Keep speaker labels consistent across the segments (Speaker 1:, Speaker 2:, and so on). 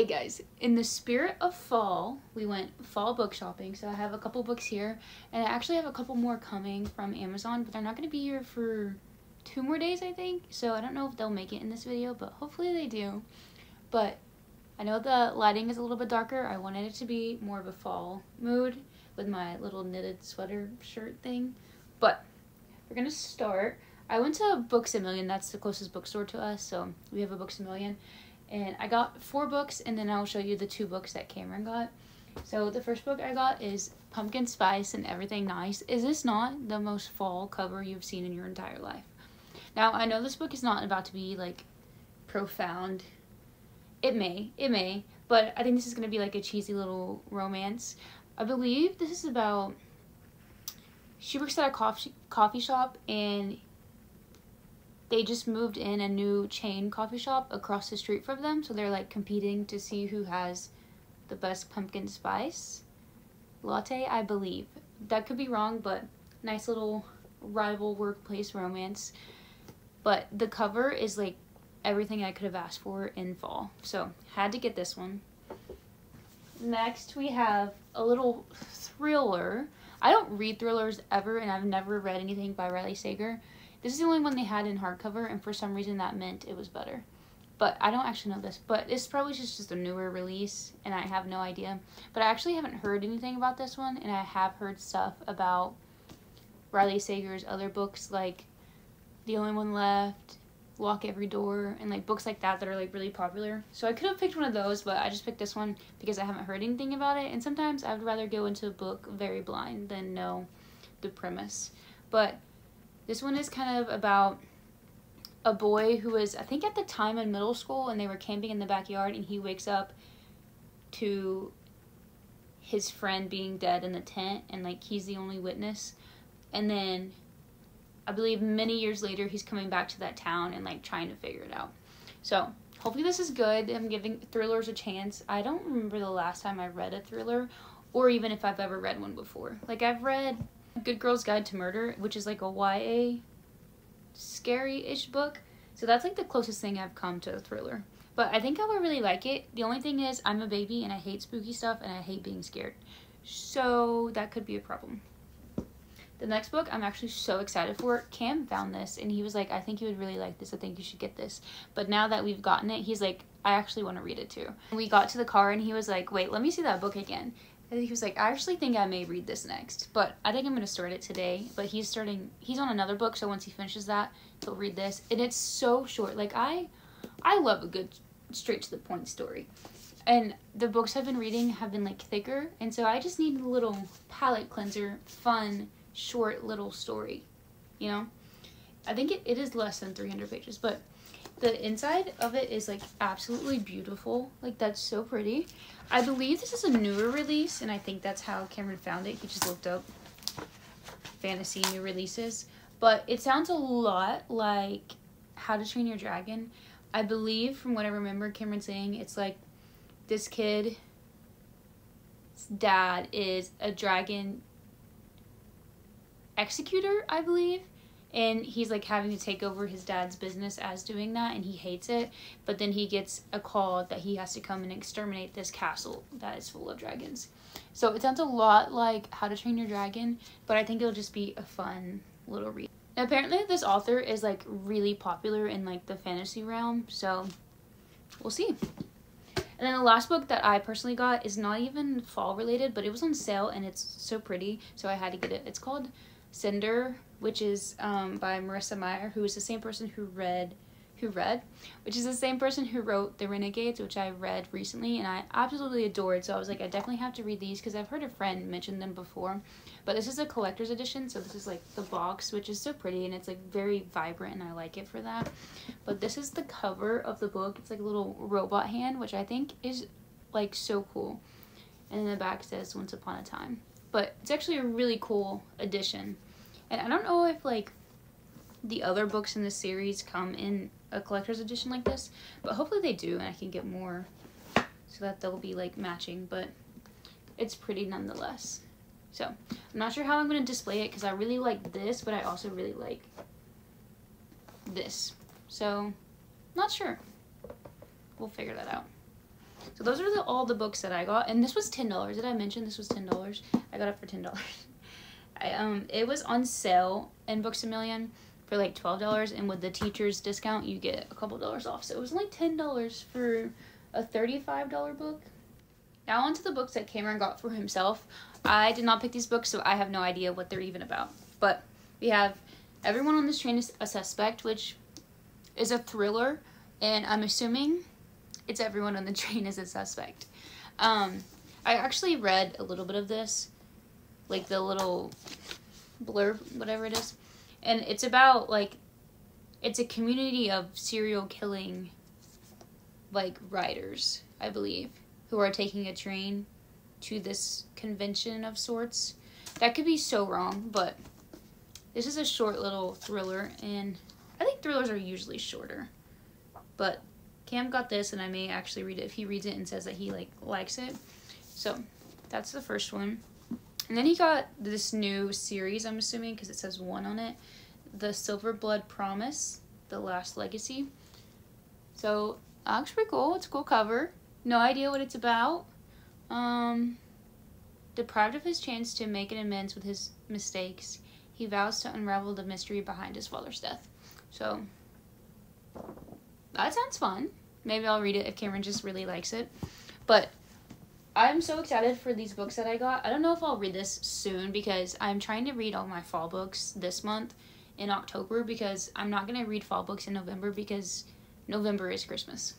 Speaker 1: Okay, guys, in the spirit of fall, we went fall book shopping. So I have a couple books here, and I actually have a couple more coming from Amazon, but they're not going to be here for two more days, I think. So I don't know if they'll make it in this video, but hopefully they do. But I know the lighting is a little bit darker. I wanted it to be more of a fall mood with my little knitted sweater shirt thing. But we're going to start. I went to Books A Million. That's the closest bookstore to us, so we have a Books A Million. And I got four books, and then I'll show you the two books that Cameron got. So the first book I got is Pumpkin Spice and Everything Nice. Is this not the most fall cover you've seen in your entire life? Now, I know this book is not about to be, like, profound. It may. It may. But I think this is going to be, like, a cheesy little romance. I believe this is about... She works at a coffee, coffee shop, and they just moved in a new chain coffee shop across the street from them. So they're like competing to see who has the best pumpkin spice latte, I believe. That could be wrong, but nice little rival workplace romance. But the cover is like everything I could have asked for in fall. So had to get this one. Next we have a little thriller. I don't read thrillers ever and I've never read anything by Riley Sager. This is the only one they had in hardcover, and for some reason that meant it was better. But I don't actually know this, but it's probably just, just a newer release, and I have no idea. But I actually haven't heard anything about this one, and I have heard stuff about Riley Sager's other books, like The Only One Left, Lock Every Door, and like books like that that are like really popular. So I could have picked one of those, but I just picked this one because I haven't heard anything about it. And sometimes I would rather go into a book very blind than know the premise. But this one is kind of about a boy who was, I think at the time in middle school, and they were camping in the backyard, and he wakes up to his friend being dead in the tent, and like he's the only witness. And then I believe many years later, he's coming back to that town and like trying to figure it out. So hopefully this is good. I'm giving thrillers a chance. I don't remember the last time I read a thriller, or even if I've ever read one before. Like I've read Good Girl's Guide to Murder, which is like a YA scary-ish book. So that's like the closest thing I've come to a thriller. But I think I would really like it. The only thing is I'm a baby and I hate spooky stuff and I hate being scared. So that could be a problem. The next book I'm actually so excited for. Cam found this and he was like, I think you would really like this. I think you should get this. But now that we've gotten it, he's like, I actually want to read it too. We got to the car and he was like, wait, let me see that book again. He was like, I actually think I may read this next, but I think I'm to start it today. But he's starting, he's on another book, so once he finishes that, he'll read this. And it's so short. Like, I, I love a good, straight to the point story. And the books I've been reading have been, like, thicker. And so I just need a little palate cleanser, fun, short little story, you know? I think it, it is less than 300 pages, but the inside of it is like absolutely beautiful. Like that's so pretty. I believe this is a newer release and I think that's how Cameron found it. He just looked up fantasy new releases. But it sounds a lot like How to Train Your Dragon. I believe from what I remember Cameron saying it's like this kid dad is a dragon executor, I believe and he's like having to take over his dad's business as doing that and he hates it. But then he gets a call that he has to come and exterminate this castle that is full of dragons. So it sounds a lot like how to train your dragon but i think it'll just be a fun little read apparently this author is like really popular in like the fantasy realm so we'll see. And then the last book that I personally got is not even fall related, but it was on sale and it's so pretty, so I had to get it. It's called Cinder which is um, by Marissa Meyer, who is the same person who read, who read, which is the same person who wrote The Renegades, which I read recently and I absolutely adored. So I was like, I definitely have to read these because I've heard a friend mention them before. But this is a collector's edition, so this is like the box, which is so pretty and it's like very vibrant and I like it for that. But this is the cover of the book. It's like a little robot hand, which I think is like so cool. And in the back says Once Upon a Time. But it's actually a really cool edition. And I don't know if like the other books in the series come in a collector's edition like this, but hopefully they do and I can get more so that they'll be like matching, but it's pretty nonetheless. So, I'm not sure how I'm going to display it because I really like this, but I also really like this. So, not sure. We'll figure that out. So those are the, all the books that I got, and this was ten dollars. Did I mention this was ten dollars? I got it for ten dollars. I um it was on sale in Books a Million for like twelve dollars, and with the teacher's discount, you get a couple dollars off. So it was only ten dollars for a thirty-five dollar book. Now on to the books that Cameron got for himself. I did not pick these books, so I have no idea what they're even about. But we have Everyone on this Train is a Suspect, which is a thriller, and I'm assuming it's Everyone on the Train is a Suspect. Um, I actually read a little bit of this, like the little blurb, whatever it is, and it's about like it's a community of serial killing like writers, I believe, who are taking a train to this convention of sorts. That could be so wrong, but this is a short little thriller, and I think thrillers are usually shorter. But Cam got this, and I may actually read it if he reads it and says that he like likes it. So that's the first one. And then he got this new series, I'm assuming, because it says one on it. The Silver Blood Promise, The Last Legacy. So, looks pretty cool. It's a cool cover. No idea what it's about. Um, deprived of his chance to make an amends with his mistakes, he vows to unravel the mystery behind his father's death. So, that sounds fun. Maybe I'll read it if Cameron just really likes it. But I'm so excited for these books that I got. I don't know if I'll read this soon because I'm trying to read all my fall books this month in October because I'm not going to read fall books in November because November is Christmas.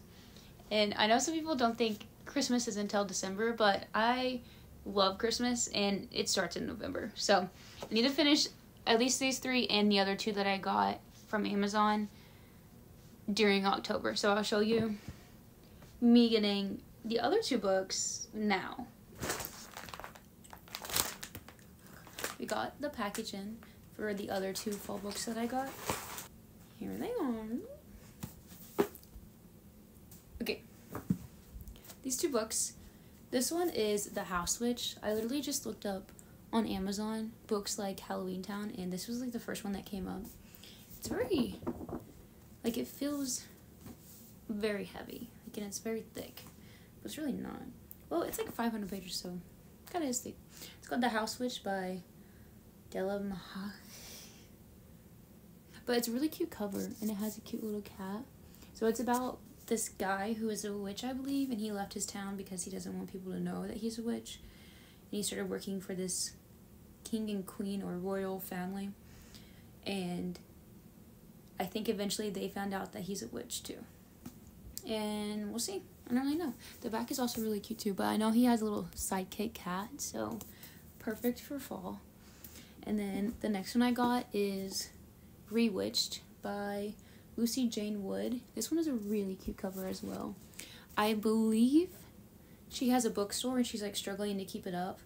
Speaker 1: And I know some people don't think Christmas is until December, but I love Christmas and it starts in November. So I need to finish at least these three and the other two that I got from Amazon during October. So I'll show you me getting the other two books now. We got the package in for the other two fall books that I got. Here they are. Okay. These two books. This one is The House Witch. I literally just looked up on Amazon books like Halloween Town, and this was like the first one that came up. It's very, like, it feels very heavy, like, and it's very thick, but it's really not. Well, it's like 500 pages, so kind of is thick. It's called The House Witch by Delemhach. But it's a really cute cover, and it has a cute little cat. So it's about this guy who is a witch, I believe, and he left his town because he doesn't want people to know that he's a witch. And he started working for this king and queen or royal family. And I think eventually they found out that he's a witch too. And we'll see. I don't really know. The back is also really cute too, but I know he has a little sidekick cat, so perfect for fall. And then the next one I got is Rewitched by Lucy Jane Wood. This one is a really cute cover as well. I believe she has a bookstore and she's like struggling to keep it up.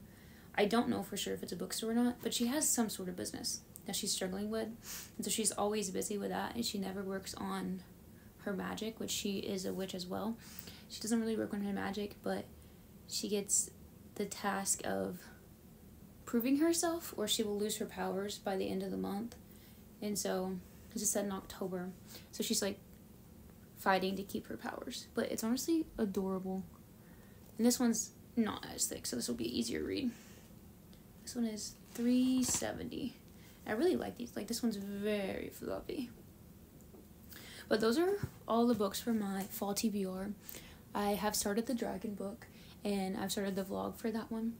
Speaker 1: I don't know for sure if it's a bookstore or not, but she has some sort of business that she's struggling with. And so she's always busy with that and she never works on her magic, which she is a witch as well. She doesn't really work on her magic, but she gets the task of proving herself or she will lose her powers by the end of the month. And so, it's set in October. So she's like fighting to keep her powers. But it's honestly adorable. And this one's not as thick, so this will be easier read. This one is 370. I really like these. Like this one's very fluffy. But those are all the books for my fall TBR. I have started the dragon book and I've started the vlog for that one.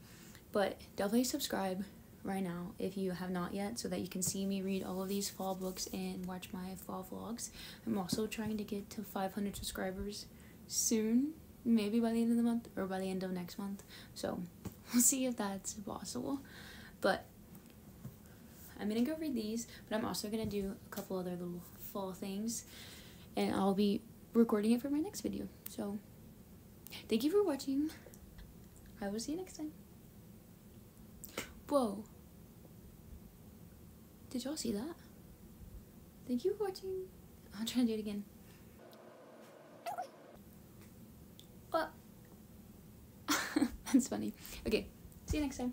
Speaker 1: But definitely subscribe right now if you have not yet so that you can see me read all of these fall books and watch my fall vlogs. I'm also trying to get to 500 subscribers soon, maybe by the end of the month or by the end of next month. So we'll see if that's possible. But I'm gonna go read these, but I'm also gonna do a couple other little fall things, and I'll be recording it for my next video. So, thank you for watching. I will see you next time. Whoa. Did y'all see that? Thank you for watching. I'm trying to do it again. What? That's funny. Okay, see you next time.